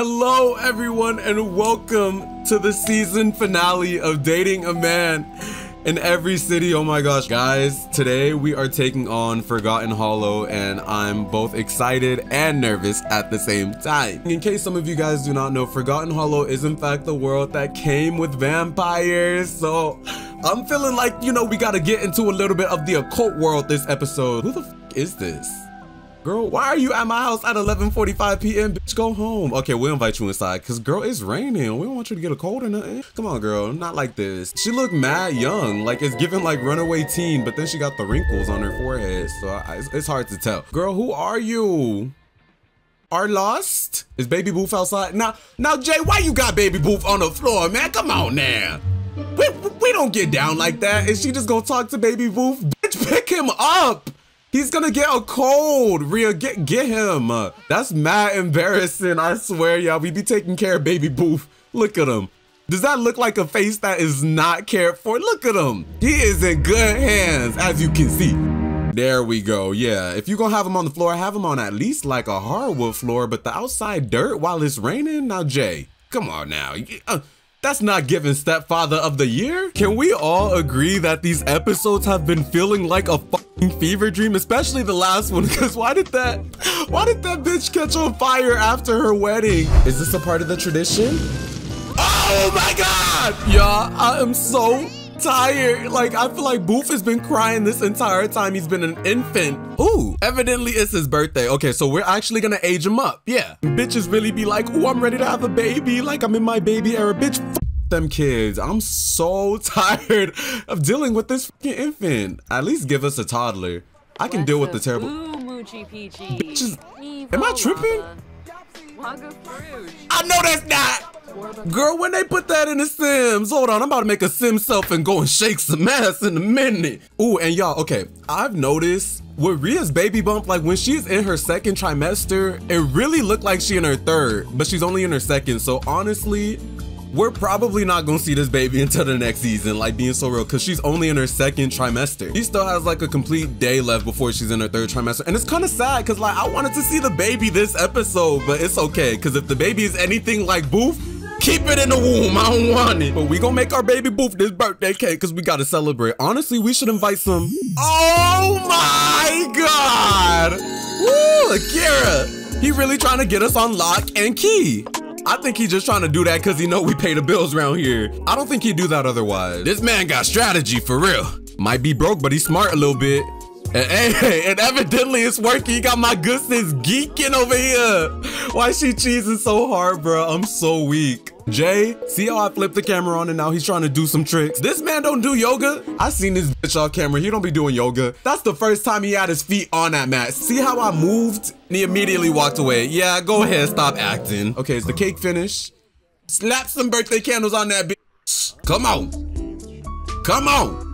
Hello, everyone, and welcome to the season finale of Dating a Man in Every City. Oh my gosh, guys, today we are taking on Forgotten Hollow, and I'm both excited and nervous at the same time. In case some of you guys do not know, Forgotten Hollow is in fact the world that came with vampires, so I'm feeling like, you know, we gotta get into a little bit of the occult world this episode. Who the is this? Girl, why are you at my house at 11:45 p.m.? Bitch, go home. Okay, we'll invite you inside. Cause girl, it's raining. We don't want you to get a cold or nothing. Come on, girl. Not like this. She looked mad young. Like it's giving like runaway teen, but then she got the wrinkles on her forehead. So I, it's, it's hard to tell. Girl, who are you? Are lost? Is Baby Boof outside? Now, now, Jay, why you got Baby Boof on the floor, man? Come on now. We, we don't get down like that. Is she just gonna talk to Baby Boof? Bitch, pick him up. He's gonna get a cold. Rhia, get get him. That's mad embarrassing. I swear, y'all. We be taking care of baby Boof. Look at him. Does that look like a face that is not cared for? Look at him. He is in good hands, as you can see. There we go. Yeah, if you're gonna have him on the floor, have him on at least like a hardwood floor, but the outside dirt while it's raining? Now, Jay, come on now. Uh, that's not giving stepfather of the year. Can we all agree that these episodes have been feeling like a fever dream, especially the last one? Because why did that, why did that bitch catch on fire after her wedding? Is this a part of the tradition? Oh my God! Y'all, I am so tired. Like, I feel like Boof has been crying this entire time he's been an infant. Ooh, evidently it's his birthday. Okay, so we're actually gonna age him up. Yeah. Bitches really be like, oh, I'm ready to have a baby. Like, I'm in my baby era. Bitch, them kids. I'm so tired of dealing with this fucking infant. At least give us a toddler. I can deal with the terrible. Bitches, am I tripping? I know that's not. Girl, when they put that in the Sims, hold on, I'm about to make a Sim self and go and shake some ass in a minute. Ooh, and y'all, okay, I've noticed with Rhia's baby bump, like when she's in her second trimester, it really looked like she in her third, but she's only in her second. So honestly, we're probably not gonna see this baby until the next season, like being so real, because she's only in her second trimester. She still has like a complete day left before she's in her third trimester. And it's kind of sad because like I wanted to see the baby this episode, but it's okay. Because if the baby is anything like Boof, keep it in the womb. I don't want it. But we gonna make our baby Boof this birthday cake because we gotta celebrate. Honestly, we should invite some. Oh my God. Woo, Akira. He really trying to get us on lock and key. I think he's just trying to do that because he know we pay the bills around here. I don't think he'd do that otherwise. This man got strategy for real. Might be broke, but he's smart a little bit. And, hey, and evidently it's working. You got my good sis geeking over here. Why she cheesing so hard, bro? I'm so weak. Jay, see how I flipped the camera on and now he's trying to do some tricks. This man don't do yoga. I seen this bitch off camera. He don't be doing yoga. That's the first time he had his feet on that mat. See how I moved? And he immediately walked away. Yeah, go ahead. Stop acting. Okay, is the cake finished? Slap some birthday candles on that bitch. Come on. Come on.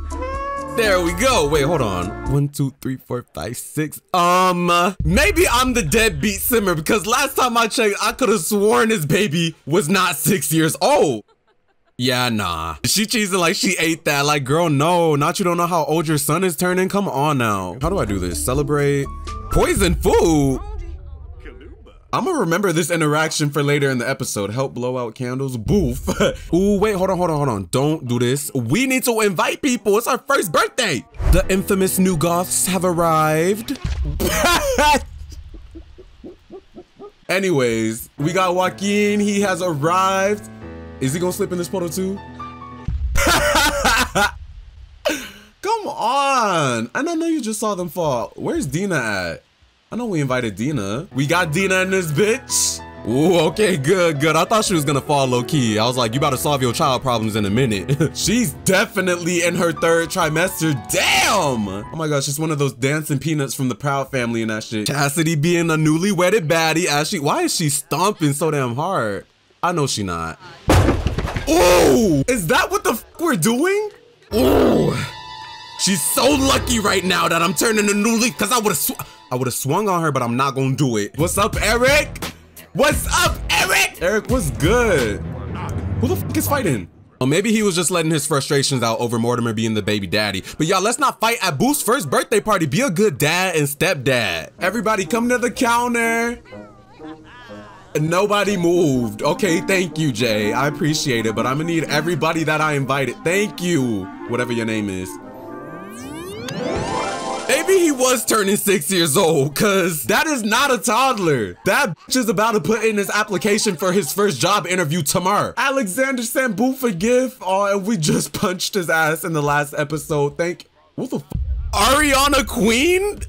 There we go. Wait, hold on. One, two, three, four, five, six. Um, maybe I'm the deadbeat simmer because last time I checked, I could have sworn this baby was not six years old. Yeah, nah. She cheesing like she ate that. Like, girl, no. Not you don't know how old your son is turning. Come on now. How do I do this? Celebrate. Poison food. I'm gonna remember this interaction for later in the episode. Help blow out candles. Boof. Ooh, wait, hold on, hold on, hold on. Don't do this. We need to invite people. It's our first birthday. The infamous new goths have arrived. Anyways, we got Joaquin. He has arrived. Is he gonna slip in this portal too? Come on. I don't know you just saw them fall. Where's Dina at? I know we invited Dina. We got Dina in this bitch. Ooh, okay, good, good. I thought she was gonna fall low key. I was like, you to solve your child problems in a minute. She's definitely in her third trimester. Damn! Oh my gosh, she's one of those dancing peanuts from the Proud family and that shit. Cassidy being a newly wedded baddie as she, why is she stomping so damn hard? I know she not. Ooh! Is that what the we're doing? Ooh! She's so lucky right now that I'm turning a new leaf because I would have I would have swung on her, but I'm not gonna do it. What's up, Eric? What's up, Eric? Eric, what's good? Who the fuck is fighting? Well, maybe he was just letting his frustrations out over Mortimer being the baby daddy. But y'all, let's not fight at Boof's first birthday party. Be a good dad and stepdad. Everybody come to the counter. Nobody moved. Okay, thank you, Jay. I appreciate it, but I'm gonna need everybody that I invited. Thank you, whatever your name is. He was turning six years old, cause that is not a toddler. That bitch is about to put in his application for his first job interview tomorrow. Alexander a gift, oh, and we just punched his ass in the last episode. Thank, what the f Ariana Queen?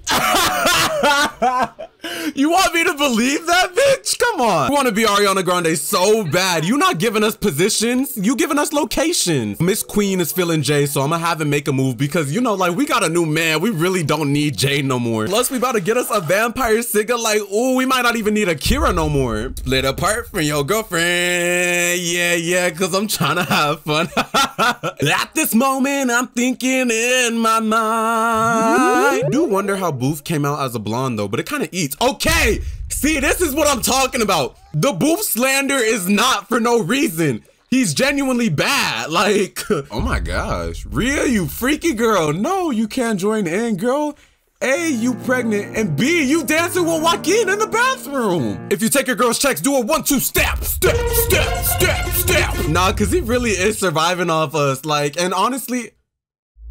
you want me to believe that, bitch? Come on. You want to be Ariana Grande so bad. You not giving us positions. You giving us locations. Miss Queen is feeling Jay, so I'm gonna have him make a move because, you know, like, we got a new man. We really don't need Jay no more. Plus, we about to get us a vampire Sigga. Like, ooh, we might not even need Akira no more. Split apart from your girlfriend. Yeah, yeah, because I'm trying to have fun. At this moment, I'm thinking in my mind. I do wonder how Boof came out as a blonde though, but it kind of eats. Okay, see, this is what I'm talking about. The Boof slander is not for no reason. He's genuinely bad. Like, oh my gosh. Rhia, you freaky girl. No, you can't join in, girl. A, you pregnant, and B, you dancing with Joaquin in in the bathroom. If you take your girl's checks, do a one, two, step, step, step, step, step. Nah, cause he really is surviving off us. Like, and honestly,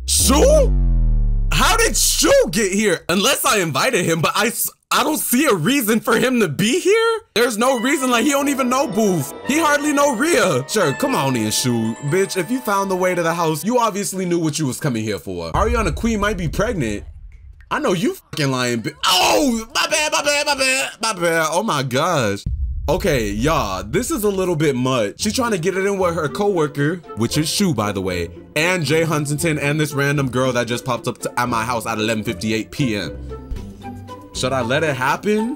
Shu? How did Shu get here? Unless I invited him, but I, I don't see a reason for him to be here. There's no reason, like he don't even know Boof. He hardly know Rhia. Sure, come on in, Shu. Bitch, if you found the way to the house, you obviously knew what you was coming here for. Ariana Queen might be pregnant. I know you fucking lying, bitch. Oh, my bad, my bad, my bad, my bad. Oh my gosh. Okay, y'all, this is a little bit much. She's trying to get it in with her coworker, which is Shu, by the way, and Jay Huntington and this random girl that just popped up to, at my house at 11.58 p.m. Should I let it happen?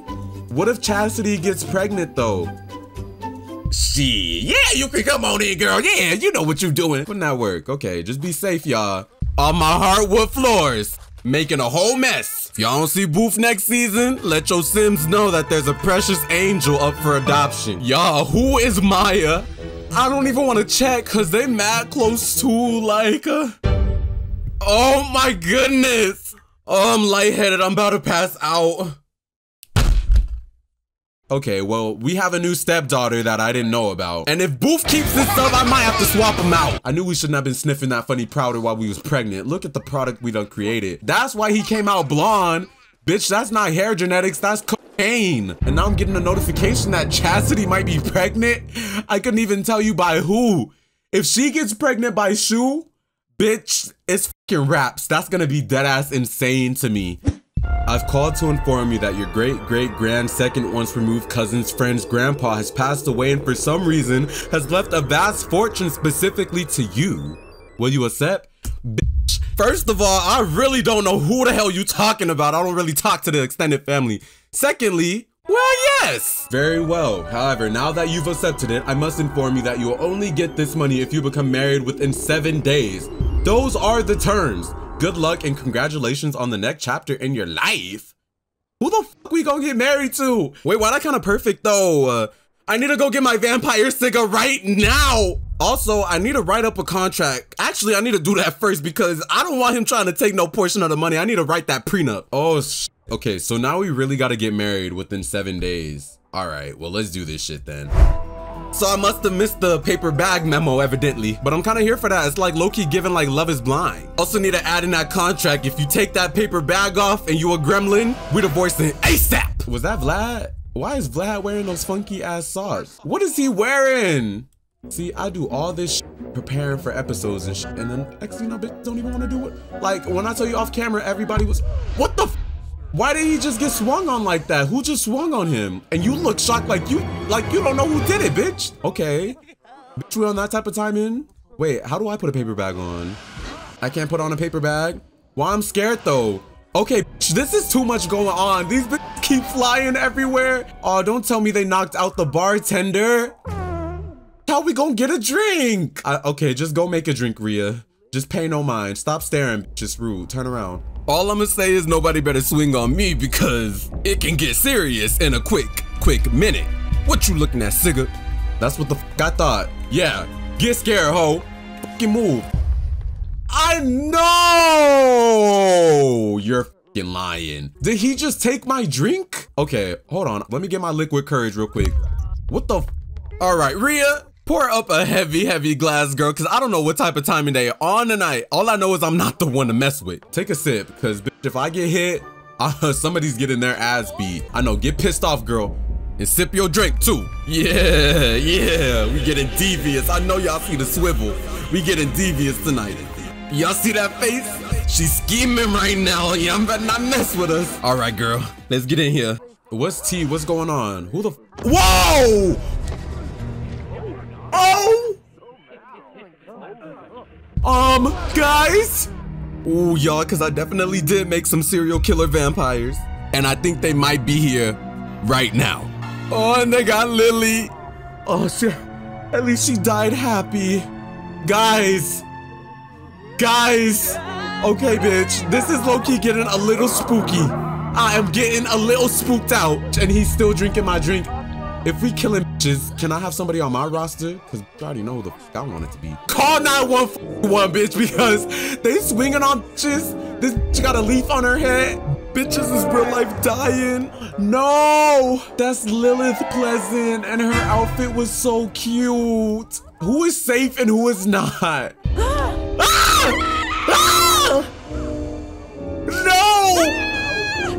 What if Chastity gets pregnant, though? She, yeah, you can come on in, girl. Yeah, you know what you're doing. Wouldn't that work? Okay, just be safe, y'all. On my hardwood floors making a whole mess. If y'all don't see Boof next season, let your Sims know that there's a precious angel up for adoption. Y'all, who is Maya? I don't even want to check because they mad close to like, uh... oh my goodness. Oh, I'm lightheaded. I'm about to pass out. Okay, well, we have a new stepdaughter that I didn't know about. And if Boof keeps this up, I might have to swap him out. I knew we shouldn't have been sniffing that funny powder while we was pregnant. Look at the product we done created. That's why he came out blonde. Bitch, that's not hair genetics, that's cocaine. And now I'm getting a notification that Chastity might be pregnant. I couldn't even tell you by who. If she gets pregnant by Shu, bitch, it's raps. That's gonna be dead ass insane to me. I've called to inform you that your great great grand second once removed cousin's friend's grandpa has passed away and for some reason has left a vast fortune specifically to you. Will you accept? Bitch. First of all, I really don't know who the hell you talking about. I don't really talk to the extended family. Secondly, well, yes. Very well. However, now that you've accepted it, I must inform you that you will only get this money if you become married within seven days. Those are the terms. Good luck and congratulations on the next chapter in your life. Who the fuck we gonna get married to? Wait, why that kind of perfect though? Uh, I need to go get my vampire Sigga right now. Also, I need to write up a contract. Actually, I need to do that first because I don't want him trying to take no portion of the money. I need to write that prenup. Oh, sh okay. So now we really got to get married within seven days. All right, well, let's do this shit then. So I must have missed the paper bag memo evidently, but I'm kind of here for that. It's like Loki giving like love is blind. Also need to add in that contract. If you take that paper bag off and you a gremlin, we divorcing ASAP. Was that Vlad? Why is Vlad wearing those funky ass socks? What is he wearing? See, I do all this preparing for episodes and and then you know, bitch don't even want to do it. Like, when I tell you off camera, everybody was, what the why did he just get swung on like that? Who just swung on him? And you look shocked like you like you don't know who did it, bitch. Okay. Bitch, we on that type of timing? Wait, how do I put a paper bag on? I can't put on a paper bag? Well, I'm scared though. Okay, bitch, this is too much going on. These bitches keep flying everywhere. Oh, don't tell me they knocked out the bartender. How we gonna get a drink? I, okay, just go make a drink, Rhia. Just pay no mind. Stop staring, just rude. Turn around. All I'm gonna say is nobody better swing on me because it can get serious in a quick, quick minute. What you looking at, Sigga? That's what the I thought. Yeah, get scared, ho. Fucking move. I know you're fucking lying. Did he just take my drink? Okay, hold on. Let me get my liquid courage real quick. What the f All right, Rhia, pour up a heavy, heavy glass, girl, because I don't know what type of timing they on tonight. All I know is I'm not the one to mess with. Take a sip, because if I get hit, uh, somebody's getting their ass beat. I know, get pissed off, girl. And sip your drink too. Yeah, yeah, we getting devious. I know y'all see the swivel. We getting devious tonight. Y'all see that face? She's scheming right now. Y'all better not mess with us. All right, girl, let's get in here. What's T? What's going on? Who the? Whoa! Um, guys? Ooh, y'all, because I definitely did make some serial killer vampires. And I think they might be here right now. Oh, and they got Lily. Oh, shit. At least she died happy. Guys. Guys. Okay, bitch. This is low-key getting a little spooky. I am getting a little spooked out. And he's still drinking my drink. If we killing bitches, can I have somebody on my roster? Because I already know who the fuck I want it to be. Call 911, bitch, because they swinging on bitches. This bitch got a leaf on her head. Bitches is real life dying. No, that's Lilith Pleasant, and her outfit was so cute. Who is safe and who is not?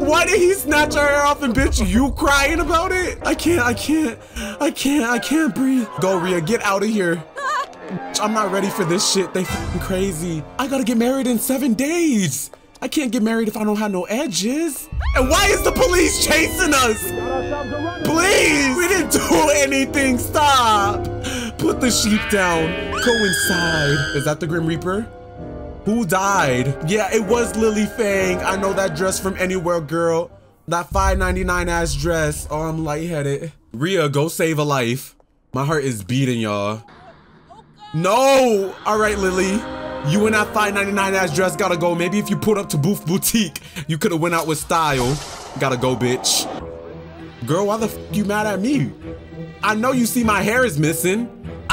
Why did he snatch her hair off and bitch, you crying about it? I can't, I can't, I can't, I can't breathe. Go, Rhia, get out of here. I'm not ready for this shit. They fucking crazy. I gotta get married in seven days. I can't get married if I don't have no edges. And why is the police chasing us? Please, we didn't do anything. Stop. Put the sheep down. Go inside. Is that the Grim Reaper? Who died? Yeah, it was Lily Fang. I know that dress from Anywhere Girl. That 5.99 ass dress. Oh, I'm lightheaded. Rhia, go save a life. My heart is beating, y'all. No! All right, Lily. You and that 5.99 ass dress gotta go. Maybe if you put up to Booth Boutique, you could have went out with style. Gotta go, bitch. Girl, why the f you mad at me? I know you see my hair is missing.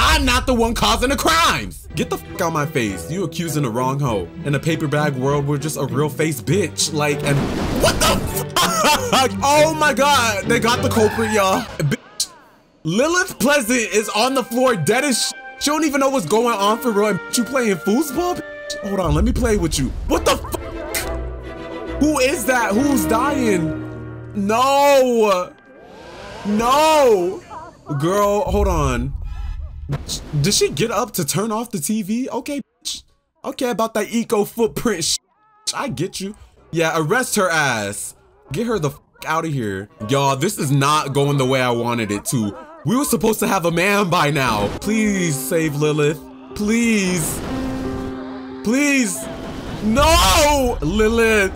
I'm not the one causing the crimes. Get the fuck out of my face. You accusing the wrong hoe. In a paper bag world, we're just a real face bitch. Like, and what the fuck? Oh my God. They got the culprit, y'all. Bitch. Lilith Pleasant is on the floor dead as She don't even know what's going on for real. You playing foosball? Bitch? Hold on, let me play with you. What the fuck? Who is that? Who's dying? No. No. Girl, hold on. Did she get up to turn off the TV? Okay, okay, about that eco footprint I get you. Yeah, arrest her ass. Get her the out of here. Y'all, this is not going the way I wanted it to. We were supposed to have a man by now. Please save Lilith. Please. Please. No! Lilith.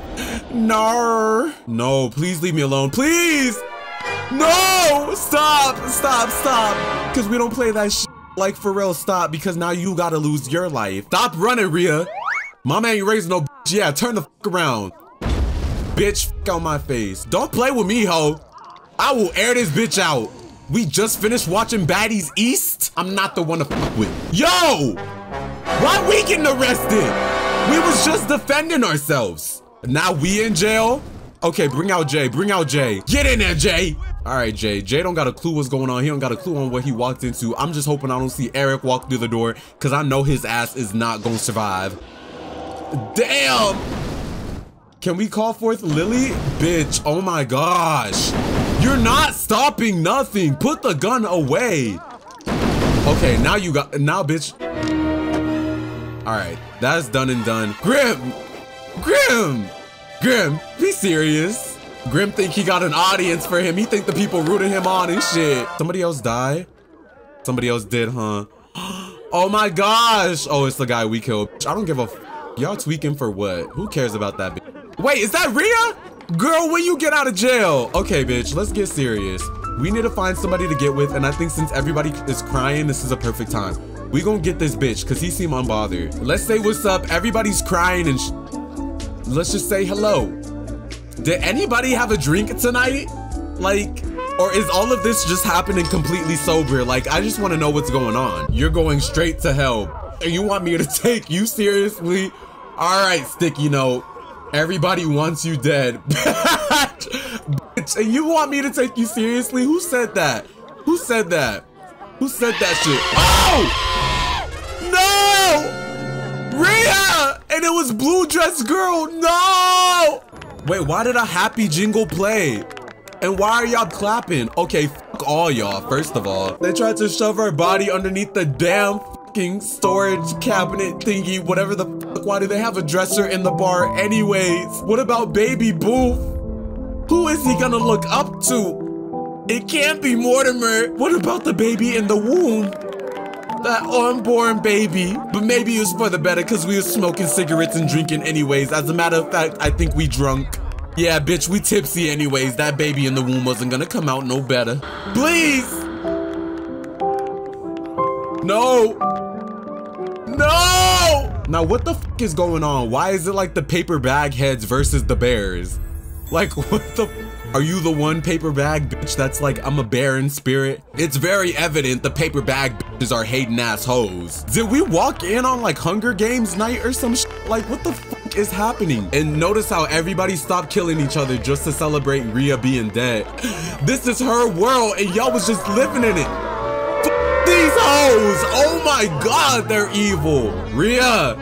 No. No, please leave me alone. Please. No! Stop! Stop! Stop! Because we don't play that shit. Like, for real, stop, because now you gotta lose your life. Stop running, Rhia. Mama ain't raising no bitch. Yeah, turn the fuck around. Bitch, fuck on my face. Don't play with me, ho. I will air this bitch out. We just finished watching Baddies East. I'm not the one to fuck with. Yo! Why we getting arrested? We was just defending ourselves. Now we in jail? Okay, bring out Jay. Bring out Jay. Get in there, Jay. All right, Jay. Jay don't got a clue what's going on. He don't got a clue on what he walked into. I'm just hoping I don't see Eric walk through the door because I know his ass is not going to survive. Damn. Can we call forth Lily? Bitch, oh my gosh. You're not stopping nothing. Put the gun away. Okay, now you got, now bitch. All right, that's done and done. Grim, Grim, Grim, be serious. Grim think he got an audience for him. He think the people rooting him on and shit. Somebody else died? Somebody else did, huh? Oh my gosh. Oh, it's the guy we killed. I don't give a Y'all tweaking for what? Who cares about that Wait, is that Rhia? Girl, when you get out of jail? Okay, bitch, let's get serious. We need to find somebody to get with, and I think since everybody is crying, this is a perfect time. We gonna get this bitch, cause he seem unbothered. Let's say what's up. Everybody's crying and let's just say hello. Did anybody have a drink tonight? Like, or is all of this just happening completely sober? Like, I just want to know what's going on. You're going straight to hell. And you want me to take you seriously? All right, sticky note. Everybody wants you dead. Bitch, and you want me to take you seriously? Who said that? Who said that? Who said that shit? Oh! No! Rhia! And it was Blue Dress Girl. No! Wait, why did a happy jingle play? And why are y'all clapping? Okay, fuck all y'all, first of all. They tried to shove her body underneath the damn fucking storage cabinet thingy, whatever the fuck. Why do they have a dresser in the bar anyways? What about Baby Boof? Who is he gonna look up to? It can't be Mortimer. What about the baby in the womb? That unborn baby. But maybe it was for the better because we were smoking cigarettes and drinking anyways. As a matter of fact, I think we drunk. Yeah, bitch, we tipsy anyways. That baby in the womb wasn't gonna come out no better. Please! No! No! Now, what the fuck is going on? Why is it like the paper bag heads versus the bears? Like, what the are you the one paper bag bitch that's like, I'm a bear in spirit? It's very evident the paper bag bitches are hating ass hoes. Did we walk in on like Hunger Games night or some Like, what the fuck is happening? And notice how everybody stopped killing each other just to celebrate Rhia being dead. This is her world and y'all was just living in it. These hoes! Oh my god, they're evil. Rhia!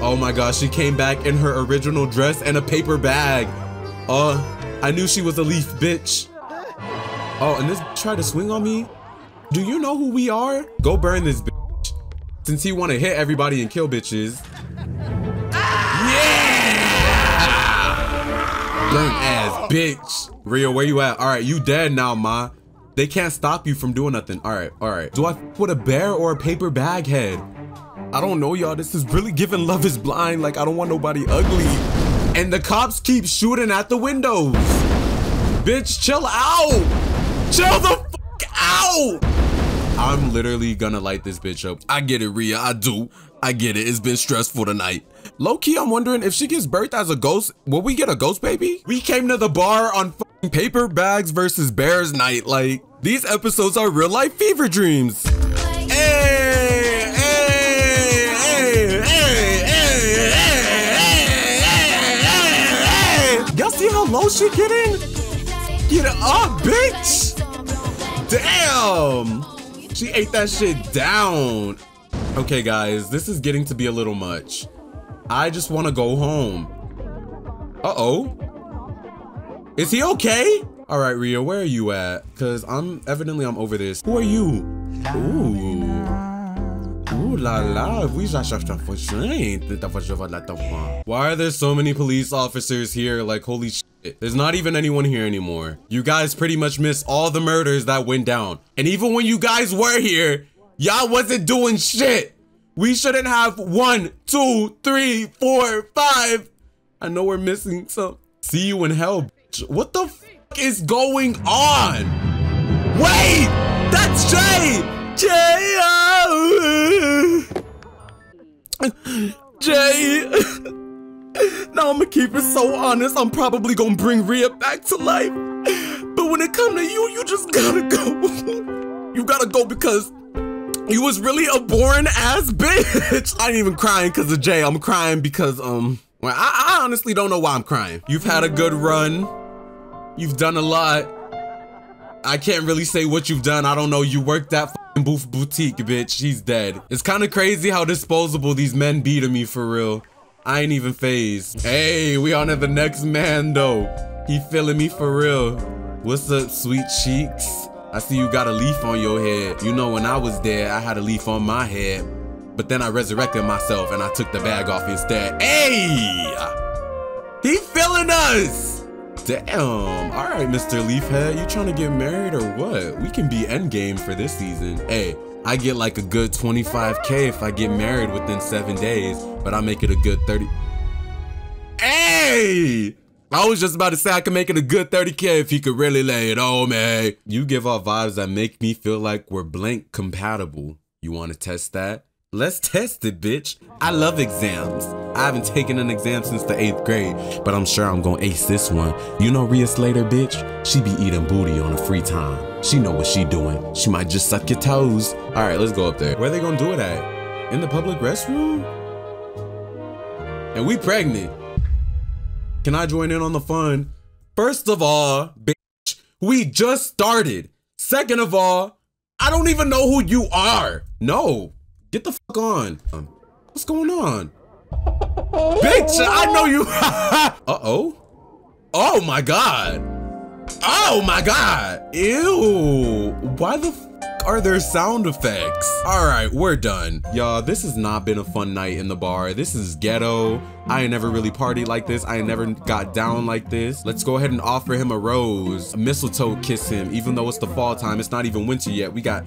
Oh my gosh, she came back in her original dress and a paper bag. Uh, I knew she was a leaf bitch. Oh, and this tried to swing on me? Do you know who we are? Go burn this bitch. Since he want to hit everybody and kill bitches. Yeah! Burn ass bitch. Rhia, where you at? All right, you dead now, ma. They can't stop you from doing nothing. All right, all right. Do I put a bear or a paper bag head? I don't know, y'all. This is really giving love is blind. Like, I don't want nobody ugly. And the cops keep shooting at the windows. Bitch, chill out. Chill the fuck out. I'm literally gonna light this bitch up. I get it, Rhia. I do. I get it. It's been stressful tonight. Low key, I'm wondering if she gives birth as a ghost, will we get a ghost baby? We came to the bar on paper bags versus bears night. Like, these episodes are real life fever dreams. How low she getting? Get up, bitch! Damn! She ate that shit down. Okay, guys, this is getting to be a little much. I just want to go home. Uh-oh. Is he okay? All right, Rhia, where are you at? Because I'm evidently I'm over this. Who are you? Ooh. Ooh la la, oui, Why are there so many police officers here? Like, holy shit. There's not even anyone here anymore. You guys pretty much missed all the murders that went down. And even when you guys were here, y'all wasn't doing shit. We shouldn't have one, two, three, four, five. I know we're missing some. See you in hell. What the is going on? Wait, that's Jay. Jay. Jay. now I'm gonna keep it so honest. I'm probably gonna bring Rhia back to life. But when it come to you, you just gotta go. you gotta go because you was really a boring ass bitch. I ain't even crying because of Jay. I'm crying because, um, well, I, I honestly don't know why I'm crying. You've had a good run. You've done a lot. I can't really say what you've done. I don't know. You worked that Booth Boutique, bitch. He's dead. It's kind of crazy how disposable these men be to me for real. I ain't even phased. Hey, we on to the next man though. He feeling me for real. What's up, sweet cheeks? I see you got a leaf on your head. You know, when I was there, I had a leaf on my head. But then I resurrected myself and I took the bag off instead. Hey! He feeling us! Damn. All right, Mr. Leafhead, you trying to get married or what? We can be endgame for this season. Hey, I get like a good 25K if I get married within seven days, but I make it a good 30. Hey! I was just about to say I can make it a good 30K if he could really lay it on me. You give off vibes that make me feel like we're blank compatible. You want to test that? Let's test it, bitch. I love exams. I haven't taken an exam since the eighth grade, but I'm sure I'm gonna ace this one. You know Rhia Slater, bitch? She be eating booty on her free time. She know what she doing. She might just suck your toes. All right, let's go up there. Where they gonna do it at? In the public restroom? And we pregnant. Can I join in on the fun? First of all, bitch, we just started. Second of all, I don't even know who you are. No, get the fuck on. Um, what's going on? Bitch, I know you. Uh-oh. Oh my God. Oh my God. Ew. Why the are there sound effects? All right, we're done. Y'all, this has not been a fun night in the bar. This is ghetto. I ain't never really partied like this. I ain't never got down like this. Let's go ahead and offer him a rose. A mistletoe kiss him, even though it's the fall time. It's not even winter yet. We got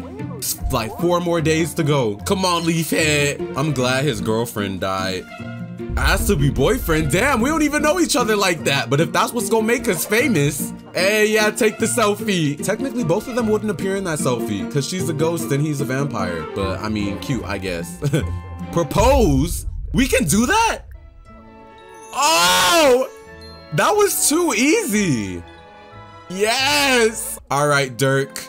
like four more days to go. Come on, Leafhead. I'm glad his girlfriend died. Has to be boyfriend. Damn, we don't even know each other like that. But if that's what's gonna make us famous, hey, yeah, take the selfie. Technically, both of them wouldn't appear in that selfie because she's a ghost and he's a vampire. But I mean, cute, I guess. Propose? We can do that? Oh, that was too easy. Yes. All right, Dirk.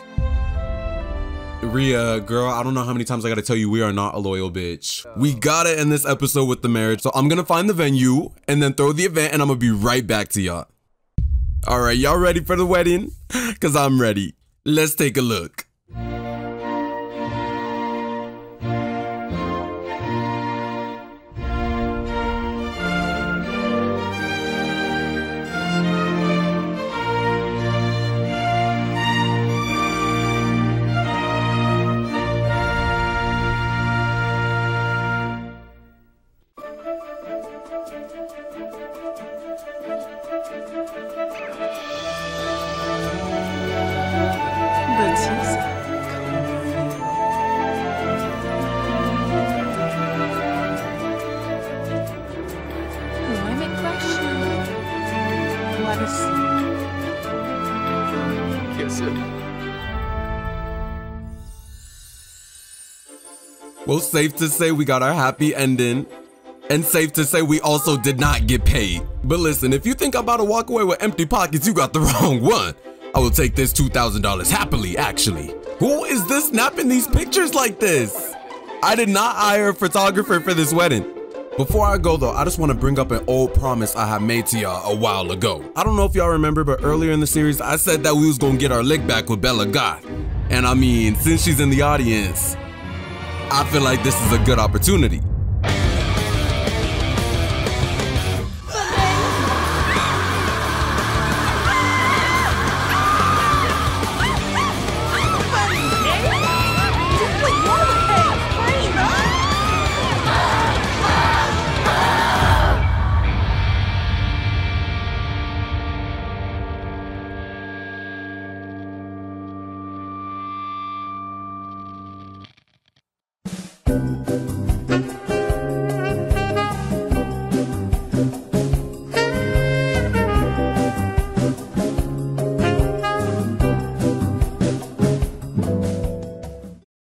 Rhia, girl, I don't know how many times I gotta tell you we are not a loyal bitch. We gotta end this episode with the marriage. So I'm gonna find the venue and then throw the event and I'm gonna be right back to y'all. All right, y'all ready for the wedding? Cause I'm ready. Let's take a look. Well, safe to say we got our happy ending. And safe to say we also did not get paid. But listen, if you think I'm about to walk away with empty pockets, you got the wrong one. I will take this $2,000 happily, actually. Who is this snapping these pictures like this? I did not hire a photographer for this wedding. Before I go though, I just want to bring up an old promise I had made to y'all a while ago. I don't know if y'all remember, but earlier in the series, I said that we was gonna get our lick back with Bella Goth. And I mean, since she's in the audience, I feel like this is a good opportunity.